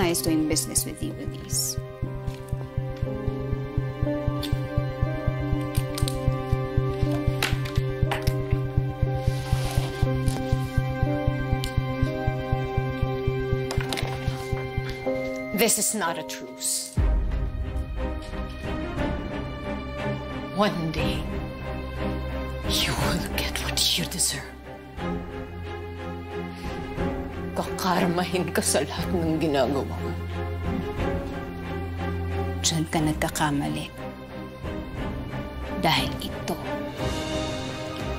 nice doing business with you, Elise. This is not a truce. One day, you will get what you deserve. Kakarmahin ka sa lahat ng ginagawa mo. Diyan ka nagkakamali. Dahil ito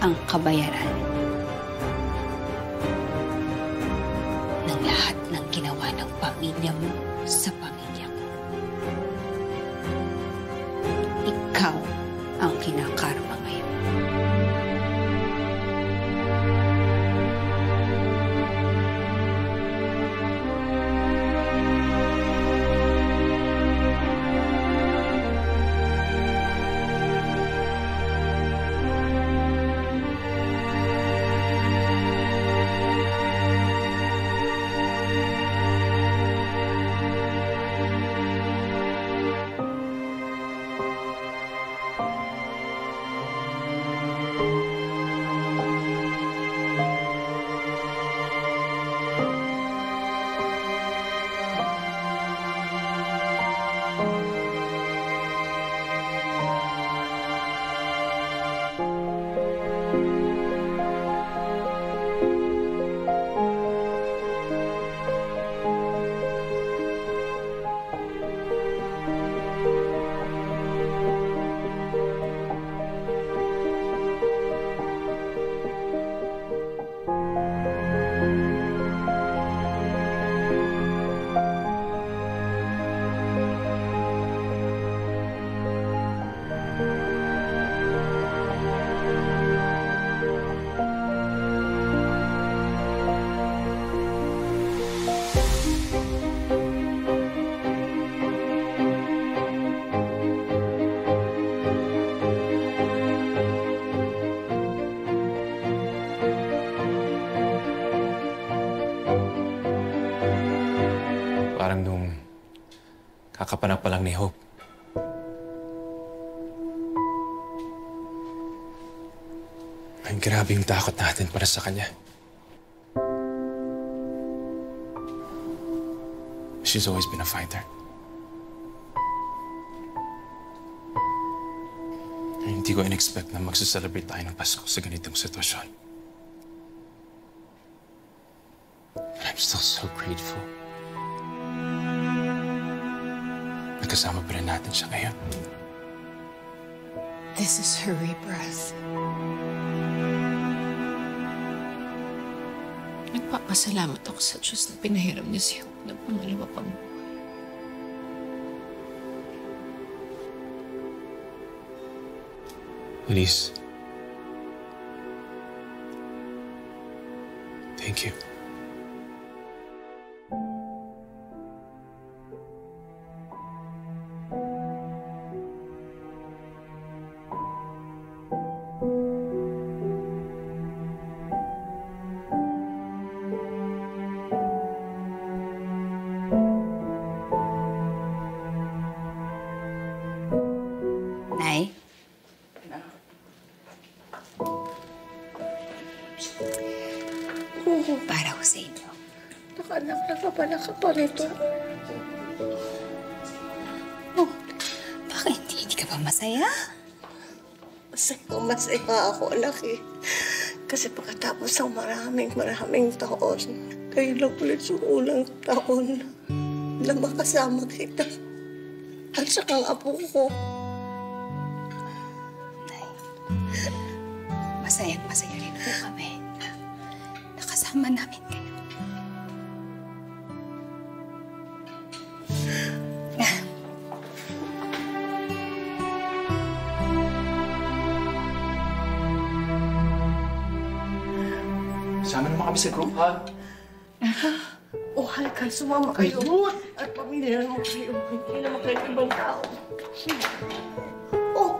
ang kabayaran Parang nung kakapanak pa lang ni Hope. Ay, grabe yung takot natin para sa kanya. She's always been a fighter. Ay, hindi ko in-expect na magsa-celebrate tayo ng Pasko sa ganitong sitwasyon. But I'm still so grateful. Nagkasama pa rin natin siya ngayon. This is her rebirth. Nagpapasalamat ako sa Diyos na pinahiram niya si Hope ng pangalawa pang buhay. Elise. Thank you. Ka pa rito. Oh, bakit? Hindi ka ba masaya? Masaya, masaya ako, anak eh. Kasi pagkatapos ng maraming maraming taon, kayo lang ulit yung unang taon na makasama kita. At saka ang apo ko. Nay, masayang masaya rin po kami na nakasama namin kayo. sa luha. O halika, sumama kayo. Ayun! At pamilya mo kayo. Hindi naman kayo ibang tao. Oh,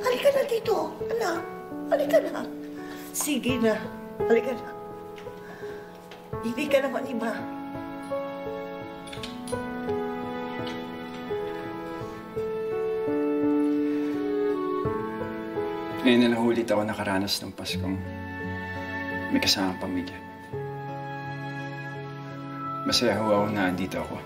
halika na dito, anak. Halika na. Sige na. Halika na. Hindi ka naman iba. Ngayon na ako nakaranas ng Paskong may kasamang pamilya. Masaya ho ako na andito ako.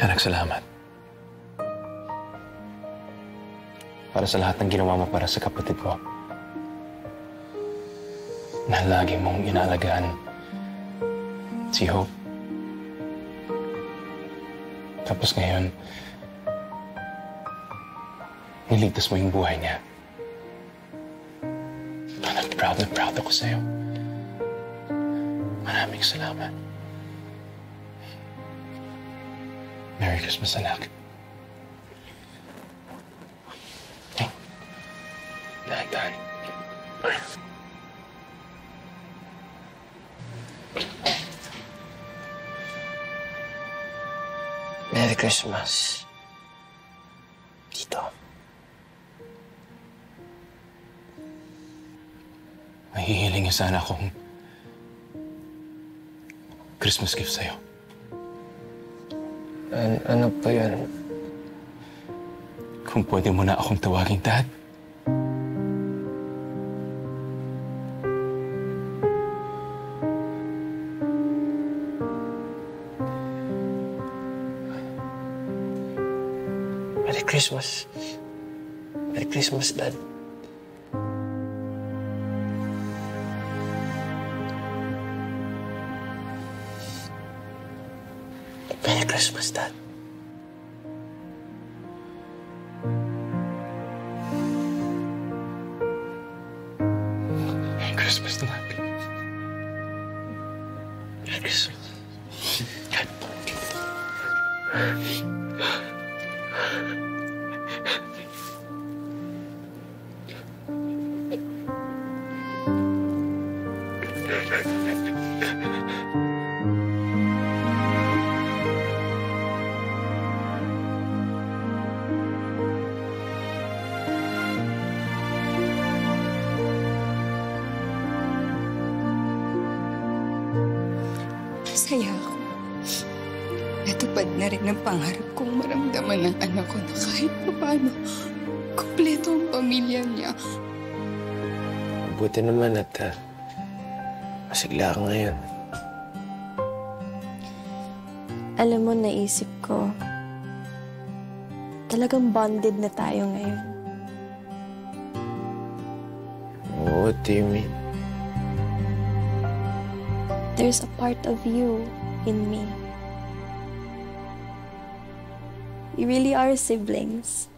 Anak, salamat. Para sa lahat ng ginawa mo para sa kapatid ko. Na lagi mong inalagaan si Hope. Tapos ngayon, niligtas mo yung buhay niya. Anak, proud na proud ako sa'yo. Maraming salamat. Merry Christmas, anak. Hey. Dahan-dahan. Merry Christmas. Tito. Nahihiling niya sana akong Christmas gift sa'yo. An ano pa yan? Kung pwede mo na akong tawaging dad. Christmas. Merry Christmas, Dad. Merry Christmas, Dad. Merry Christmas, anak. Masaya ako. Natupad na rin ang pangarap kong maramdaman ng anak ko na kahit paano, kompleto ang pamilya niya. Buti naman at uh, masigla ka ngayon. Alam mo, naisip ko, talagang bonded na tayo ngayon. Oo, Timmy. There's a part of you in me. We really are siblings.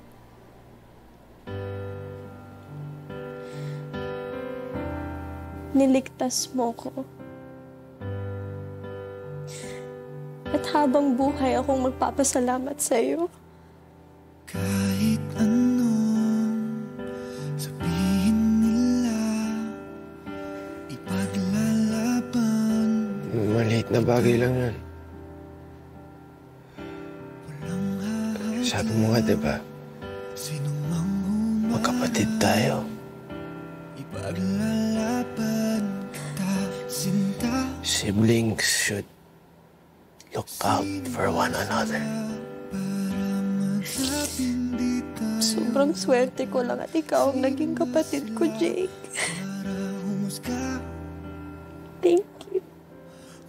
Niligtas mo ko. At habang buhay akong magpapasalamat sa iyo. Bagay lang yun. Sabi mo nga, di ba? Magkapatid tayo. Siblings should look out for one another. Sobrang swerte ko lang at ikaw ang naging kapatid ko, Jake.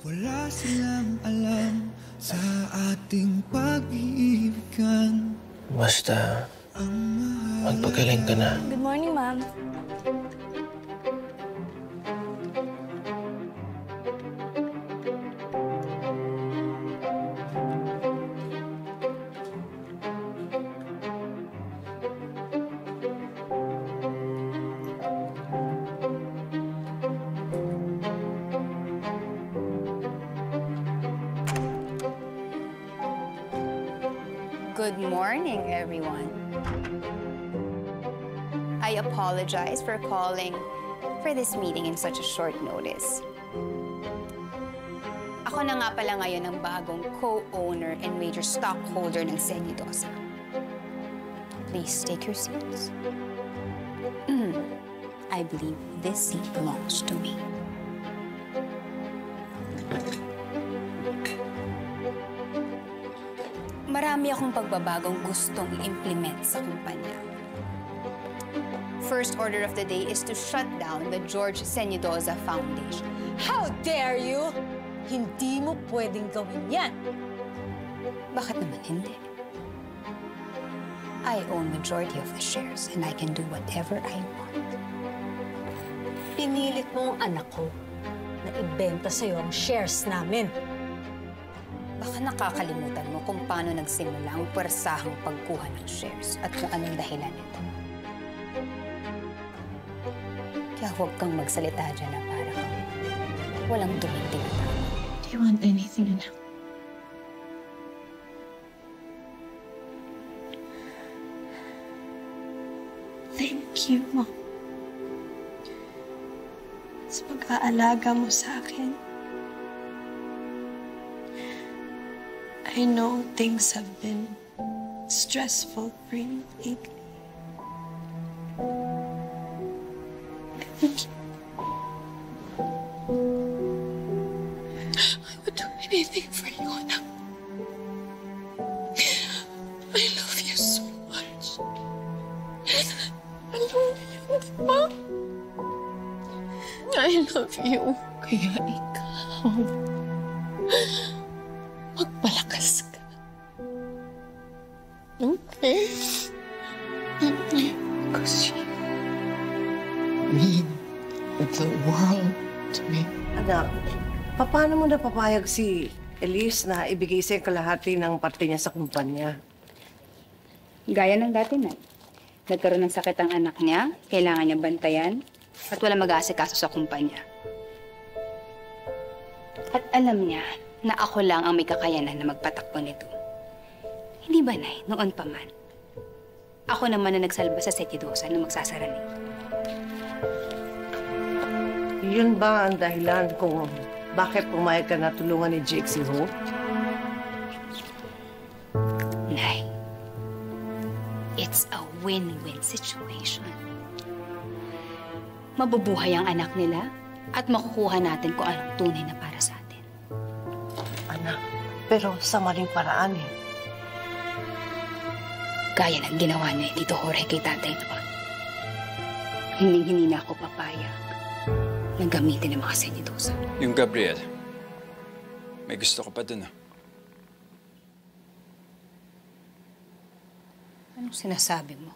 Wala silang alam Sa ating pag-iibigan Basta, magpagaling ka na. Good morning, ma'am. Good morning, everyone. I apologize for calling for this meeting in such a short notice. Ako na nga pala ngayon ang bagong co-owner and major stockholder ng Senidosa. Please take your seats. Mm. I believe this seat belongs to me. Marami akong pagbabagong gustong i-implement sa kumpanya. First order of the day is to shut down the George Senidoza Foundation. How dare you? Hindi mo pwedeng gawin yan. Bakit naman hindi? I own majority of the shares and I can do whatever I want. Pinilit mo ang anak ko na ibenta sa'yo ang shares namin. Baka nakakalimutan mo kung paano nagsimula ang pwersahang pagkuha ng shares at kung anong dahilan nito. Kaya huwag kang magsalita dyan na para kang walang duming tinatawag. Do you want anything, anak? Thank you, Mom. Sa pag-aalaga mo sa akin. I know things have been stressful for you lately. I would do anything for you, anak. I love you so much. I love you, Mom. I love you. Kaya ikaw, magpalakas ka. Okay? Because you mean the world to me. Anak, paano mo napapayag si Elise na ibigay sa'yo kalahati ng parte niya sa kumpanya? Gaya ng dati na. Nagkaroon ng sakit ang anak niya, kailangan niya bantayan, at wala mag-aasikaso sa kumpanya. At alam niya na ako lang ang may kakayanan na magpatakbo nito. Hindi ba, Nay? Noon pa man. Ako naman na nagsalba sa Setidosa na magsasara nito. Yun ba ang dahilan kung bakit pumayag ka na tulungan ni Jake si Hope? Nay, it's a win-win situation. Mabubuhay ang anak nila at makukuha natin kung anong tunay na para sa pero sa maling paraan eh. Gaya ng ginawa niya dito Jorge kay tatay noon. Hindi hindi na ako papayag na gamitin ng mga senidosa. Yung Gabriel, may gusto ko pa dun ah. Anong sinasabi mo?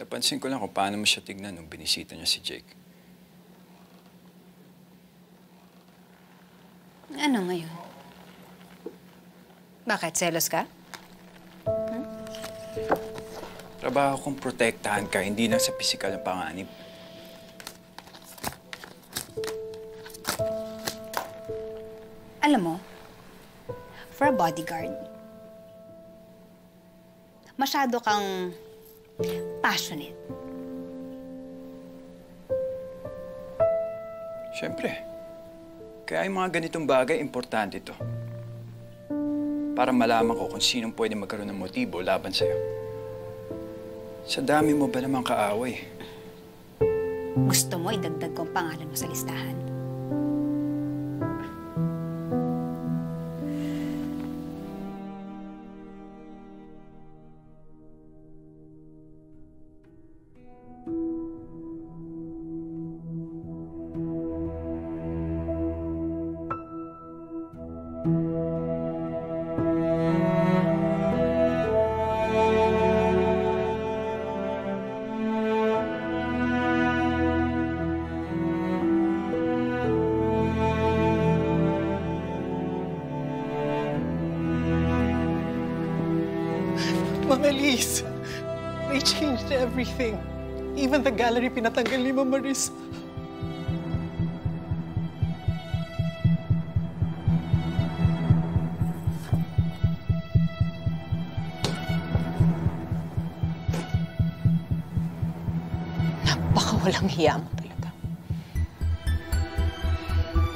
Napansin ko lang kung paano mo siya tignan nung binisita niya si Jake. Ano ngayon? Bakit? Selos ka? Trabaho kong protektahan ka, hindi lang sa pisikal ang panganib. Alam mo, for a bodyguard, masyado kang passionate. Siyempre. Kaya yung mga ganitong bagay, importante ito. Para malaman ko kung sinong pwede magkaroon ng motibo laban sa'yo. Sa dami mo ba namang kaaway? Gusto mo idagdag ko ang pangalan mo sa listahan? Mga Liz, they changed everything. Even the gallery pinatanggal ni Mama Maris. Napakawalang hiya mo talaga.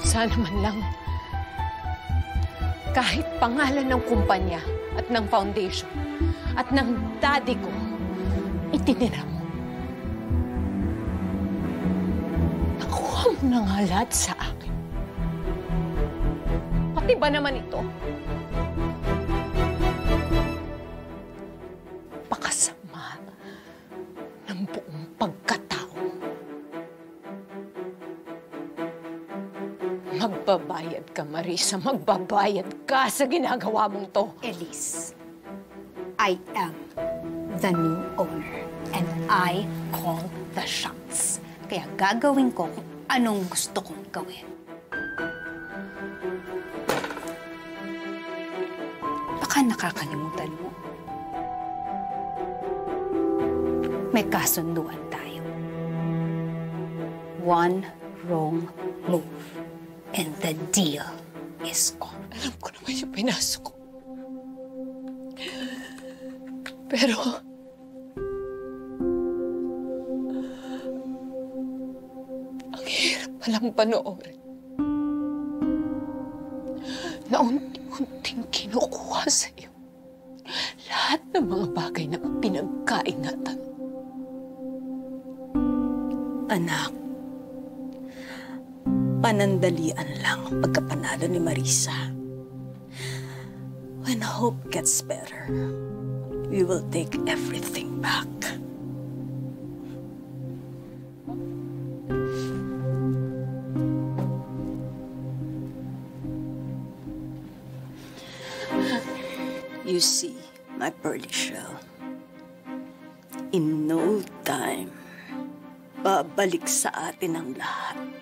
Sana man lang kahit pangalan ng kumpanya at ng foundation at ng daddy ko, itinira mo. na nga lahat sa akin. Pati ba naman ito? Pakasama ng buong pagkatao. Magbabayad ka, Marisa. Magbabayad ka sa ginagawa mong to. Elise, I am the new owner and I call the shots. Kaya gagawin ko kung anong gusto kong gawin. Baka nakakalimutan mo. May kasunduan tayo. One wrong move and the deal is off. Alam ko naman yung pinasok ko. Pero... Ang hirap palang panoorin. Na unti-unting kinukuha sa'yo lahat ng mga bagay na pinagkaingatan. Anak, panandalian lang ang pagkapanalo ni Marisa. When hope gets better, we will take everything back. You see, my pearly shell. In no time, babalik sa atin ang lahat.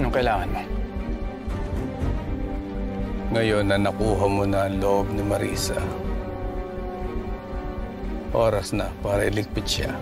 Anong kailangan mo? Ngayon na nakuha mo na ang loob ni Marisa, oras na para iligpit siya.